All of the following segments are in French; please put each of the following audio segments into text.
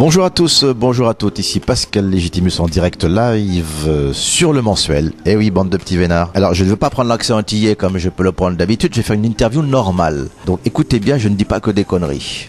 Bonjour à tous, euh, bonjour à toutes, ici Pascal Légitimus en direct live euh, sur le mensuel. Eh oui, bande de petits vénards. Alors, je ne veux pas prendre l'accent antillais comme je peux le prendre d'habitude, je vais faire une interview normale. Donc écoutez bien, je ne dis pas que des conneries.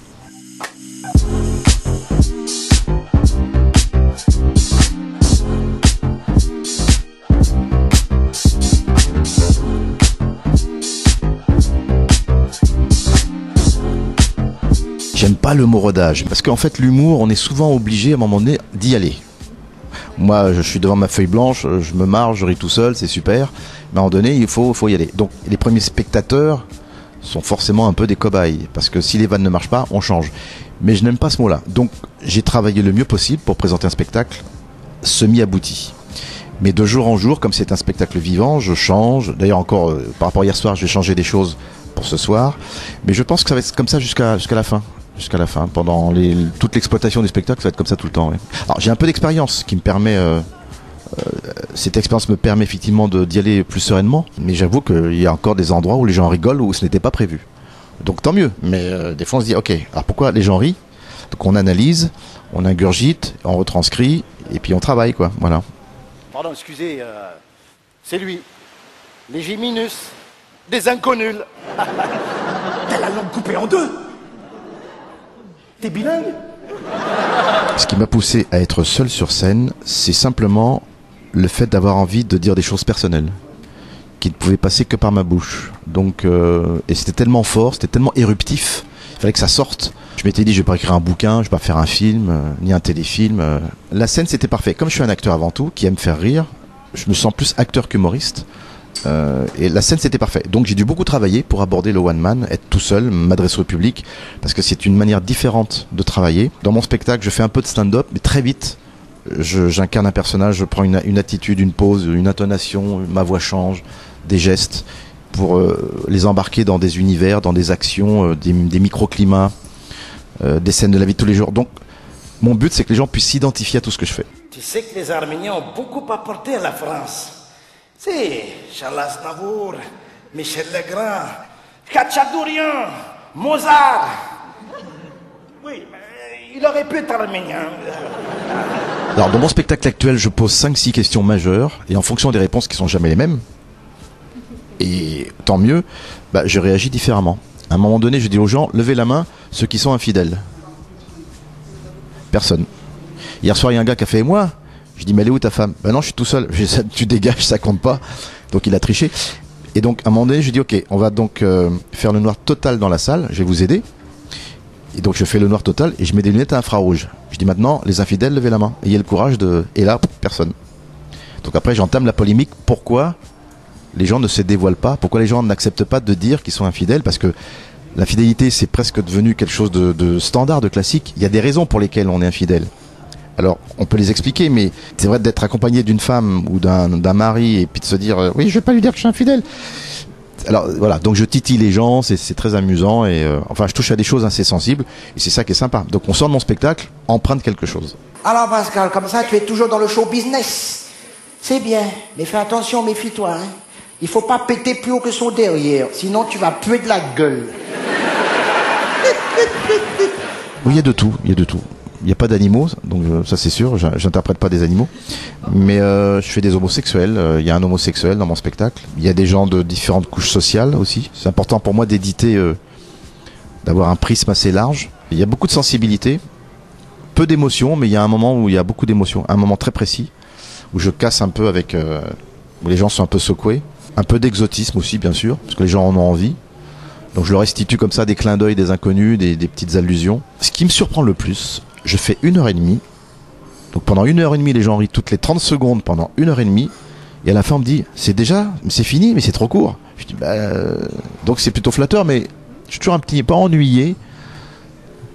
Le mot rodage, parce qu'en fait l'humour, on est souvent obligé à un moment donné d'y aller. Moi, je suis devant ma feuille blanche, je me marre, je ris tout seul, c'est super. Mais à un moment donné, il faut, faut y aller. Donc les premiers spectateurs sont forcément un peu des cobayes, parce que si les vannes ne marchent pas, on change. Mais je n'aime pas ce mot-là. Donc j'ai travaillé le mieux possible pour présenter un spectacle semi-abouti. Mais de jour en jour, comme c'est un spectacle vivant, je change. D'ailleurs encore, euh, par rapport à hier soir, je vais changer des choses pour ce soir. Mais je pense que ça va être comme ça jusqu'à jusqu'à la fin jusqu'à la fin. Pendant les, toute l'exploitation du spectacle, ça va être comme ça tout le temps. ouais. Alors j'ai un peu d'expérience qui me permet. euh, euh, cette expérience me permet effectivement d'y aller plus sereinement, mais j'avoue qu'il y a encore des endroits où les gens rigolent où ce n'était pas prévu. Donc tant mieux. Mais euh, des fois on se dit ok, alors pourquoi les gens rient? Donc on analyse, on ingurgite, on retranscrit et puis on travaille quoi. Voilà. Pardon, excusez, euh, c'est lui. Légiminus, des inconnus. T'as la langue coupée en deux Bilingue Ce qui m'a poussé à être seul sur scène, c'est simplement le fait d'avoir envie de dire des choses personnelles qui ne pouvaient passer que par ma bouche. Donc, euh, et c'était tellement fort, c'était tellement éruptif, il fallait que ça sorte. Je m'étais dit, je vais pas écrire un bouquin, je vais pas faire un film, euh, ni un téléfilm. euh. La scène, c'était parfait. Comme je suis un acteur avant tout, qui aime faire rire, je me sens plus acteur qu'humoriste. Euh, et la scène c'était parfait. Donc j'ai dû beaucoup travailler pour aborder le one man, être tout seul, m'adresser au public, parce que c'est une manière différente de travailler. Dans mon spectacle, je fais un peu de stand-up, mais très vite, j'incarne un personnage, je prends une, attitude, une pose, une intonation, ma voix change, des gestes, pour euh, les embarquer dans des univers, dans des actions, euh, des, des microclimats, des scènes de la vie de tous les jours. Donc mon but c'est que les gens puissent s'identifier à tout ce que je fais. Tu sais que les Arméniens ont beaucoup apporté à la France. C'est Charles Aznavour, Michel Legrand, Khatchadourian, Mozart. Oui, il aurait pu être arménien. Alors dans mon spectacle actuel, je pose 5-6 questions majeures et en fonction des réponses qui sont jamais les mêmes, et tant mieux, bah, je réagis différemment. À un moment donné, je dis aux gens, levez la main ceux qui sont infidèles. Personne. Hier soir, il y a un gars qui a fait moi. Je dis mais elle est où ta femme Ben non, je suis tout seul. Tu dégages, ça compte pas. Donc il a triché. Et donc à un moment donné, je dis ok, on va donc euh, faire le noir total dans la salle. Je vais vous aider. Et donc je fais le noir total et je mets des lunettes à infrarouge. Je dis maintenant, les infidèles, levez la main. Ayez le courage de... Et là, personne. Donc après, j'entame la polémique. Pourquoi les gens ne se dévoilent pas? Pourquoi les gens n'acceptent pas de dire qu'ils sont infidèles? Parce que l'infidélité, c'est presque devenu quelque chose de standard, de classique. Il y a des raisons pour lesquelles on est infidèle. Alors, on peut les expliquer, mais c'est vrai d'être accompagné d'une femme ou d'un mari et puis de se dire euh, oui, je vais pas lui dire que je suis infidèle. Alors voilà, donc je titille les gens, c'est très amusant et euh, enfin je touche à des choses assez sensibles et c'est ça qui est sympa. Donc on sort de mon spectacle empreint de quelque chose. Alors Pascal, comme ça tu es toujours dans le show business. C'est bien, mais fais attention, méfie-toi. Hein. Il faut pas péter plus haut que son derrière, sinon tu vas puer de la gueule. Oui, il y a de tout, il y a de tout. Il n'y a pas d'animaux, donc ça c'est sûr, j'in- j'interprète pas des animaux. Mais euh, je fais des homosexuels, euh, il y a un homosexuel dans mon spectacle. Il y a des gens de différentes couches sociales aussi. C'est important pour moi d'éditer, euh, d'avoir un prisme assez large. Il y a beaucoup de sensibilité, peu d'émotions, mais il y a un moment où il y a beaucoup d'émotions, un moment très précis, où je casse un peu avec... où les gens sont un peu secoués. Un peu d'exotisme aussi, bien sûr, parce que les gens en ont envie. Donc je leur restitue comme ça des clins d'œil des inconnus, des petites allusions. Ce qui me surprend le plus, je fais une heure et demie. Donc pendant une heure et demie, les gens rient toutes les 30 secondes pendant une heure et demie. Et à la fin, on me dit, c'est déjà, c'est fini, mais c'est trop court. Je dis, bah, euh, donc c'est plutôt flatteur, mais je suis toujours un petit pas ennuyé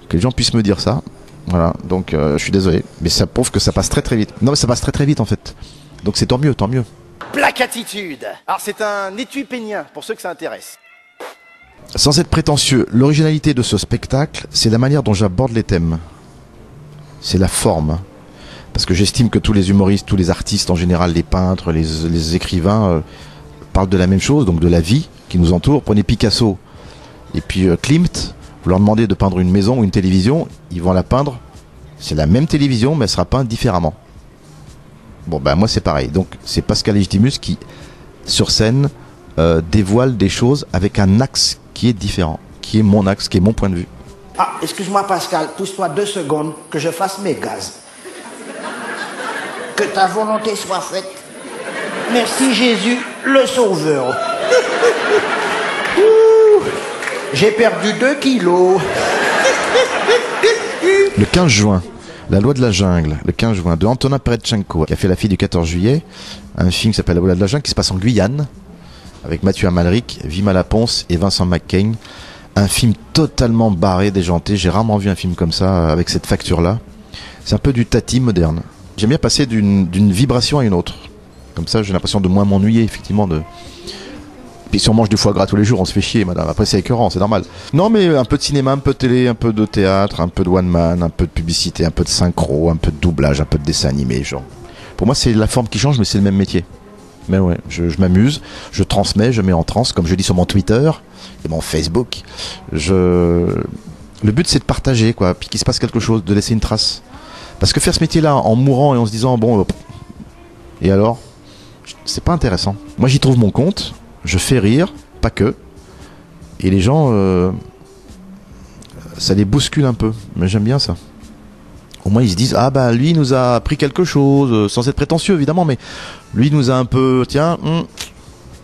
que les gens puissent me dire ça. Voilà, donc euh, je suis désolé, mais ça prouve que ça passe très très vite. Non, mais ça passe très très vite en fait. Donc c'est tant mieux, tant mieux. Placatitude. Alors c'est un étui pénien, pour ceux que ça intéresse. Sans être prétentieux, l'originalité de ce spectacle, c'est la manière dont j'aborde les thèmes. C'est la forme. Parce que j'estime que tous les humoristes, tous les artistes en général, les peintres, les, les écrivains, euh, parlent de la même chose, donc de la vie qui nous entoure. Prenez Picasso et puis euh, Klimt, vous leur demandez de peindre une maison ou une télévision, ils vont la peindre C'est la même télévision, mais elle sera peinte différemment. Bon, ben moi c'est pareil. Donc c'est Pascal Legitimus qui, sur scène, euh, dévoile des choses avec un axe qui est différent, qui est mon axe, qui est mon point de vue. Ah, excuse-moi Pascal, pousse-toi deux secondes que je fasse mes gaz. Que ta volonté soit faite. Merci Jésus, le Sauveur. J'ai perdu deux kilos. Le 15 juin, La loi de la jungle, le 15 juin, de Antonin Peretchenko, qui a fait La fille du 14 juillet, un film qui s'appelle La loi de la jungle, qui se passe en Guyane, avec Mathieu Amalric, Vima Laponce et Vincent McCain. Un film totalement barré, déjanté. J'ai rarement vu un film comme ça, avec cette facture-là. C'est un peu du tati moderne. J'aime bien passer d'une vibration à une autre. Comme ça, j'ai l'impression de moins m'ennuyer, effectivement, puis si on mange du foie gras tous les jours, on se fait chier, madame. Après, c'est écœurant, c'est normal. Non, mais un peu de cinéma, un peu de télé, un peu de théâtre, un peu de one man, un peu de publicité, un peu de synchro, un peu de doublage, un peu de dessin animé, genre. Pour moi, c'est la forme qui change, mais c'est le même métier. Mais ouais, je, je m'amuse, je transmets, je mets en transe, comme je dis sur mon Twitter et mon Facebook. Je, le but, c'est de partager, quoi, puis qu'il se passe quelque chose, de laisser une trace. Parce que faire ce métier-là en mourant et en se disant, bon, euh, et alors, c'est pas intéressant. Moi, j'y trouve mon compte je fais rire, pas que. Et les gens, euh, ça les bouscule un peu. Mais j'aime bien ça. Au moins ils se disent ah bah lui nous a appris quelque chose, euh, sans être prétentieux évidemment, mais lui nous a un peu tiens, hum,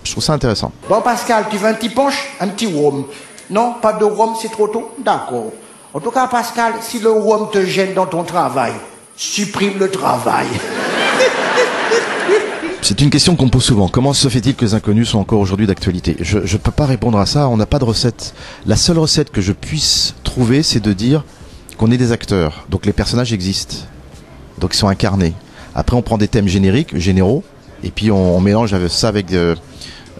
je trouve ça intéressant. Bon Pascal, tu veux un petit punch? Un petit rhum Non, pas de rhum, c'est trop tôt? D'accord. En tout cas Pascal, si le rhum te gêne dans ton travail, supprime le travail. C'est une question qu'on pose souvent. Comment se fait-il que les inconnus sont encore aujourd'hui d'actualité? Je ne peux pas répondre à ça, on n'a pas de recette. La seule recette que je puisse trouver, c'est de dire qu'on est des acteurs. Donc les personnages existent. Donc ils sont incarnés. Après, on prend des thèmes génériques, généraux, et puis on, mélange ça avec euh,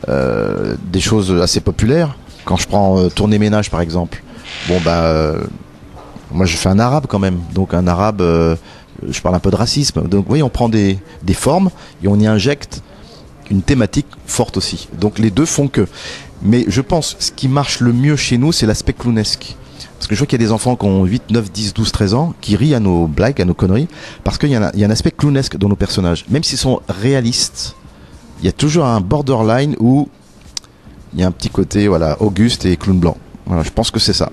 euh, des choses assez populaires. Quand je prends euh, Ménage, par exemple, bon bah, euh, moi je fais un arabe quand même. Donc un arabe je parle un peu de racisme. Donc, vous voyez, on prend des, des formes et on y injecte une thématique forte aussi. Donc, les deux font que. Mais je pense, ce qui marche le mieux chez nous, c'est l'aspect clownesque. Parce que je vois qu'il y a des enfants qui ont 8, 9, 10, 12, 13 ans qui rient à nos blagues, à nos conneries, parce qu'il y, a un- aspect clownesque dans nos personnages. Même s'ils sont réalistes, il y a toujours un borderline où il y a un petit côté voilà, Auguste et clown blanc. Voilà, je pense que c'est ça.